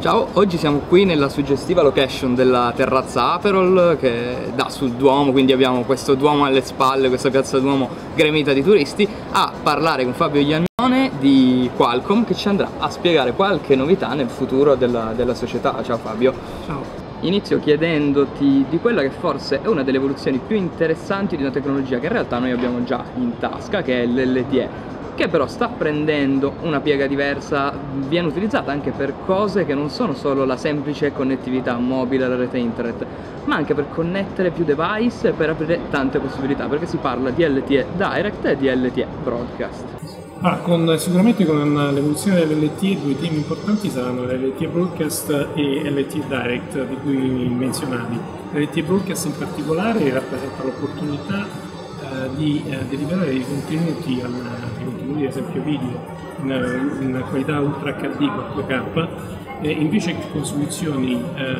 Ciao, oggi siamo qui nella suggestiva location della terrazza Aperol che dà sul Duomo, quindi abbiamo questo Duomo alle spalle, questa piazza Duomo gremita di turisti, a parlare con Fabio Iannone di Qualcomm che ci andrà a spiegare qualche novità nel futuro della, della società. Ciao Fabio. Ciao. Inizio chiedendoti di quella che forse è una delle evoluzioni più interessanti di una tecnologia che in realtà noi abbiamo già in tasca, che è l'LTE che però sta prendendo una piega diversa, viene utilizzata anche per cose che non sono solo la semplice connettività mobile alla rete internet, ma anche per connettere più device e per aprire tante possibilità, perché si parla di LTE Direct e di LTE Broadcast. Ah, con, sicuramente con l'evoluzione dell'LTE due temi importanti saranno l'LTE Broadcast e LTE Direct di cui menzionavi. L'LTE Broadcast in particolare rappresenta l'opportunità eh, di eh, deliberare dei contenuti al, ad esempio video in, in qualità Ultra HD 4K eh, invece che con soluzioni eh,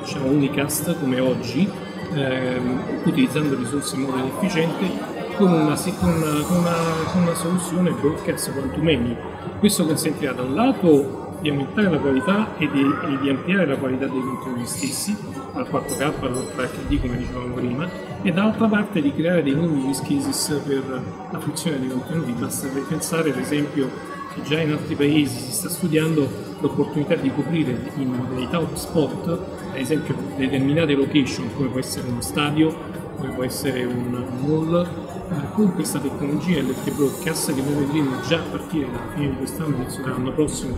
diciamo unicast come oggi eh, utilizzando risorse in modo inefficiente con una, con, una, con, una, con una, soluzione broadcast quanto meno questo consentirà da un lato di aumentare la qualità e di, e di ampliare la qualità dei contenuti stessi al 4K, all'Ultra HD come dicevamo prima, e dall'altra parte di creare dei nuovi use cases per la fruizione dei contenuti. Basta pensare ad esempio che già in altri paesi si sta studiando l'opportunità di coprire in modalità hotspot, ad esempio determinate location come può essere uno stadio, come può essere un mall, con questa tecnologia LT Broadcast che noi vedremo già a partire dalla fine di quest'anno, inizio dell'anno prossimo,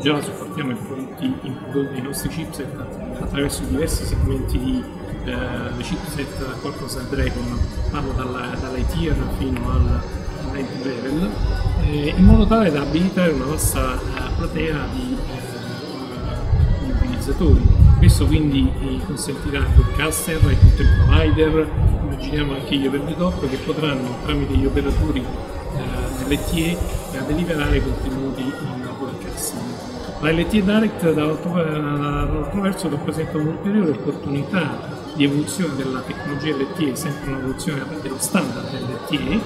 già supportiamo in prodotti, in prodotti dei nostri chipset attraverso diversi segmenti di eh, chipset qualcosa Dragon, parlo dalla, dall'ITIR fino al entry level, eh, in modo tale da abilitare una vasta eh, platea di, eh, di utilizzatori. Questo quindi eh, consentirà al broadcaster tutto il provider, immaginiamo anche gli over the top, che potranno tramite gli operatori eh, dell'ETE deliberare contenuti in broadcasting. La LTE Direct dall'altro, dall'altro verso rappresenta un'ulteriore opportunità di evoluzione della tecnologia LTE, sempre un'evoluzione dello standard LTE,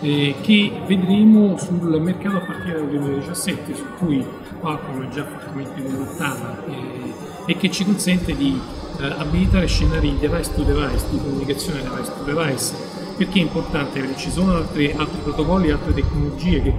eh, che vedremo sul mercato a partire dal 2017, su cui Qualcomm è già fortemente condottata eh, e che ci consente di eh, abilitare scenari device to device, di comunicazione device to device. Perché è importante? Perché ci sono altri, altri protocolli, altre tecnologie che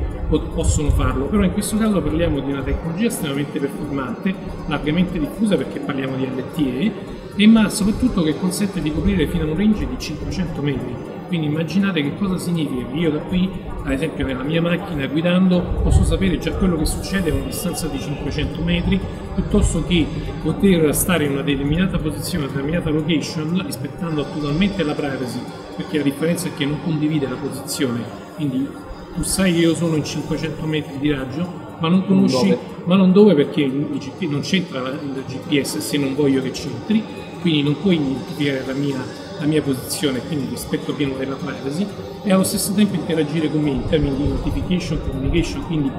possono farlo, però in questo caso parliamo di una tecnologia estremamente performante, largamente diffusa perché parliamo di LTE, e ma soprattutto che consente di coprire fino a un range di 500 metri. Quindi immaginate che cosa significa che io da qui, ad esempio nella mia macchina guidando, posso sapere già quello che succede a una distanza di 500 metri, piuttosto che poter stare in una determinata posizione, una determinata location, rispettando totalmente la privacy, perché la differenza è che non condivide la posizione. Quindi tu sai che io sono in 500 metri di raggio, ma non conosci, dove? ma non dove perché non c'entra il GPS se non voglio che c'entri, quindi non puoi identificare la mia, la mia posizione, quindi rispetto pieno della privacy, e allo stesso tempo interagire con me in termini di notification, communication, quindi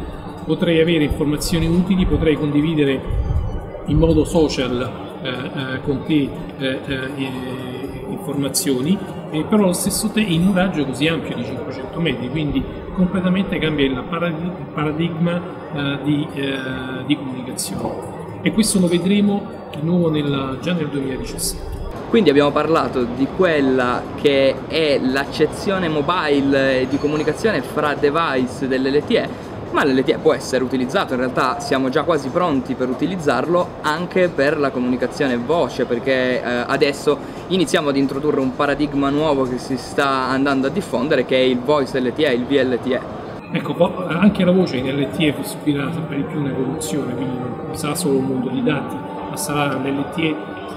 potrei avere informazioni utili, potrei condividere in modo social eh, eh, con te eh, eh informazioni, però allo stesso tempo in un raggio così ampio di 500 metri, quindi completamente cambia il paradigma eh, di, eh, di, comunicazione. E questo lo vedremo di nuovo nel, già nel 2017. Quindi abbiamo parlato di quella che è l'accezione mobile di comunicazione fra device dell'LTE ma l'LTE può essere utilizzato, in realtà siamo già quasi pronti per utilizzarlo anche per la comunicazione voce perché eh, adesso iniziamo ad introdurre un paradigma nuovo che si sta andando a diffondere che è il voice LTE, il VLTE. Ecco, anche la voce in LTE subirà sempre di più un'evoluzione, quindi non sarà solo un mondo di dati, ma sarà l'LTE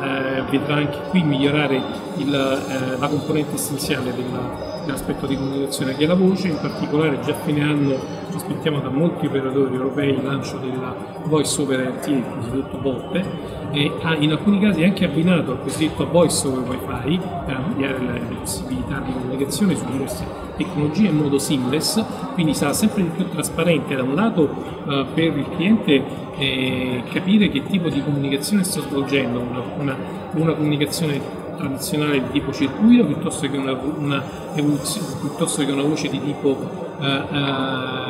eh, vedrà anche qui migliorare il, eh, la componente essenziale della, dell'aspetto di comunicazione che è la voce, in particolare già a fine anno aspettiamo da molti operatori europei il lancio della voice over LTE, il cosiddetto VoLTE, e ha in alcuni casi anche abbinato al cosiddetto voice over wifi per ampliare le possibilità di comunicazione su diverse tecnologie in modo seamless, quindi sarà sempre più trasparente da un lato eh, per il cliente eh, capire che tipo di comunicazione sta svolgendo, una, una, una comunicazione tradizionale di tipo circuito piuttosto che una, una, piuttosto che una voce di tipo uh, uh,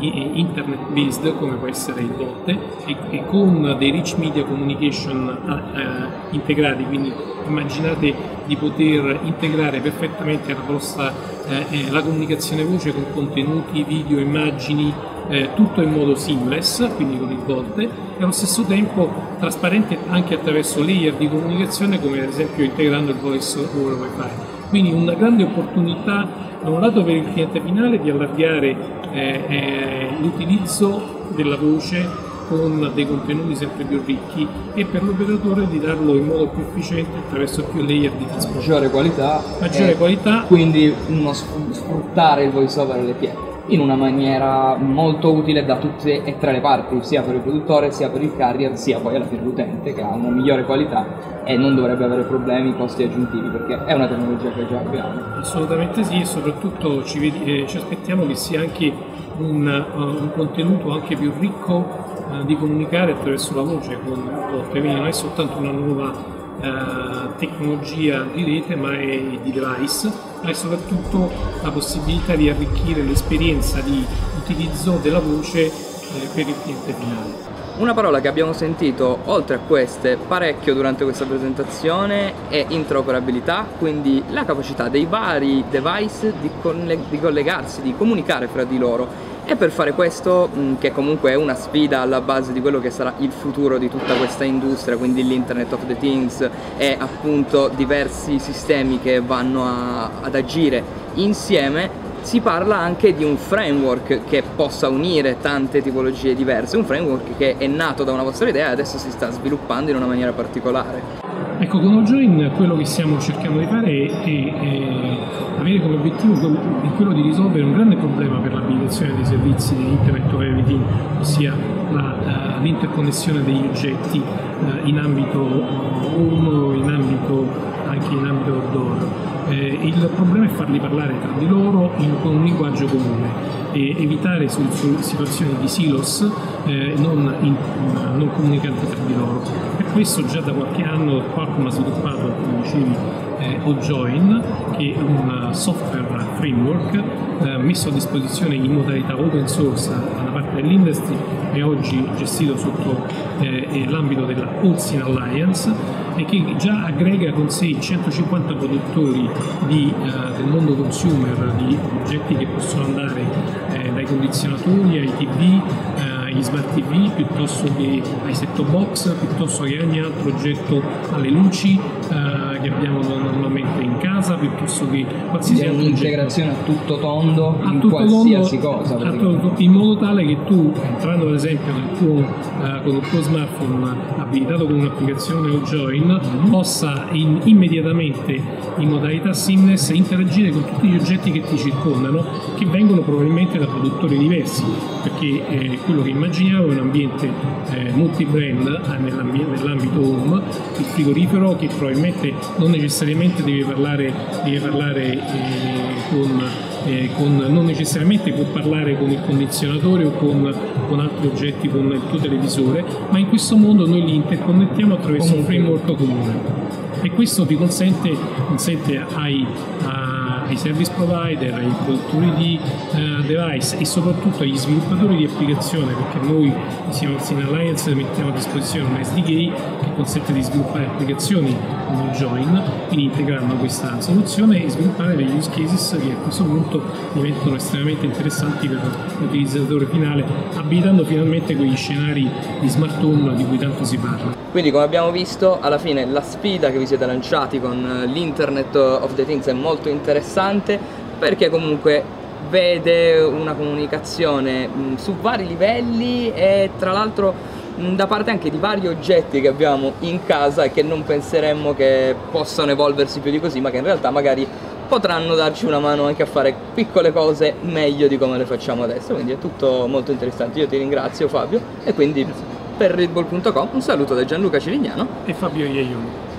internet based come può essere il Volte e, e con dei rich media communication uh, integrati, quindi immaginate di poter integrare perfettamente la vostra eh, la comunicazione voce con contenuti, video, immagini, eh, tutto in modo seamless, quindi con il Volte, e allo stesso tempo trasparente anche attraverso layer di comunicazione come ad esempio integrando il voice over wifi. Quindi una grande opportunità da un lato per il cliente finale di allargare eh, eh, l'utilizzo della voce con dei contenuti sempre più ricchi e per l'operatore di darlo in modo più efficiente attraverso più layer di trasporto. Maggiore qualità. Maggiore qualità. Quindi uno sfruttare il voice over LTE in una maniera molto utile da tutte e tre le parti, sia per il produttore, sia per il carrier, sia poi alla fine l'utente che ha una migliore qualità e non dovrebbe avere problemi, costi aggiuntivi perché è una tecnologia che già abbiamo. Assolutamente sì e soprattutto ci, vedi, eh, ci aspettiamo che sia anche un, uh, un contenuto anche più ricco uh, di comunicare attraverso la voce con quindi non è soltanto una nuova Uh, tecnologia di rete ma è di device, è soprattutto la possibilità di arricchire l'esperienza di utilizzo della voce eh, per il cliente finale. Una parola che abbiamo sentito oltre a queste parecchio durante questa presentazione è interoperabilità, quindi la capacità dei vari device di, di collegarsi, di comunicare fra di loro e per fare questo, che comunque è una sfida alla base di quello che sarà il futuro di tutta questa industria, quindi l'Internet of the Things e appunto diversi sistemi che vanno a, ad agire insieme, si parla anche di un framework che possa unire tante tipologie diverse, un framework che è nato da una vostra idea e adesso si sta sviluppando in una maniera particolare. Ecco, con OJoin quello che stiamo cercando di fare è, è avere come obiettivo quello, quello, di risolvere un grande problema per l'abilitazione dei servizi di Internet of Everything, ossia la, uh, l'interconnessione degli oggetti uh, in ambito home, in ambito, anche in ambito outdoor. Eh, il problema è farli parlare tra di loro in, con un linguaggio comune e evitare su, su situazioni di silos eh, non, in, non comunicanti tra di loro. Per questo già da qualche anno Qualcomm ha sviluppato, come dicevi, eh, OJoin, che è un software framework eh, messo a disposizione in modalità open source dell'industry e oggi gestito sotto eh, l'ambito della Ocean Alliance e che già aggrega con sé 150 produttori di, eh, del mondo consumer di oggetti che possono andare eh, dai condizionatori ai tv agli smart TV piuttosto che ai set-top box, piuttosto che ogni altro oggetto alle luci eh, che abbiamo normalmente in casa, piuttosto che qualsiasi altro un'integrazione a tutto tondo a in tutto qualsiasi tondo, cosa. Tutto, in modo tale che tu, entrando ad esempio tuo, uh, con il tuo smartphone abilitato con un'applicazione o Join, mm-hmm. possa in, immediatamente in modalità seamless interagire con tutti gli oggetti che ti circondano, che vengono probabilmente da produttori diversi, perché eh, quello che immaginiamo un ambiente eh, multi-brand eh, nell'ambito home, il frigorifero che probabilmente non necessariamente deve parlare, deve parlare eh, con, eh, con, non necessariamente può parlare con il condizionatore o con, con, altri oggetti, con il tuo televisore, ma in questo mondo noi li interconnettiamo attraverso un framework comune. E questo ti consente, consente ai, ai service provider, ai produttori di uh, device e soprattutto agli sviluppatori di applicazione, perché noi al Sin Alliance mettiamo a disposizione un SDK che consente di sviluppare applicazioni come Join, quindi integrando questa soluzione e sviluppare degli use cases che a questo punto diventano estremamente interessanti per l'utilizzatore finale, abilitando finalmente quegli scenari di smart home di cui tanto si parla. Quindi come abbiamo visto, alla fine la sfida che vi siete lanciati con l'Internet of the Things è molto interessante perché comunque vede una comunicazione mh, su vari livelli e tra l'altro da parte anche di vari oggetti che abbiamo in casa e che non penseremmo che possano evolversi più di così ma che in realtà magari potranno darci una mano anche a fare piccole cose meglio di come le facciamo adesso. Quindi è tutto molto interessante. Io ti ringrazio Fabio. E quindi per redbull.com un saluto da Gianluca Cirignano e Fabio Iaioni